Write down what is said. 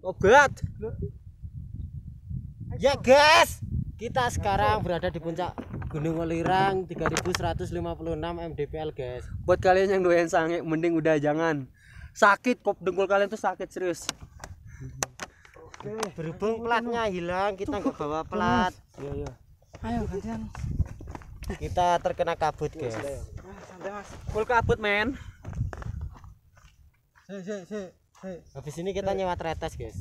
Obat. Ya guys, kita sekarang berada di puncak Gunung Welirang 3156 mdpl guys. Buat kalian yang doyan sange, mending udah jangan. Sakit kok dengkul kalian tuh sakit serius. Berhubung platnya hilang, kita nggak bawa plat. Iya iya. Ayo gantian. Kita terkena kabut guys. Full kabut men. Si si. si. Habis ini kita nyewa tretes guys.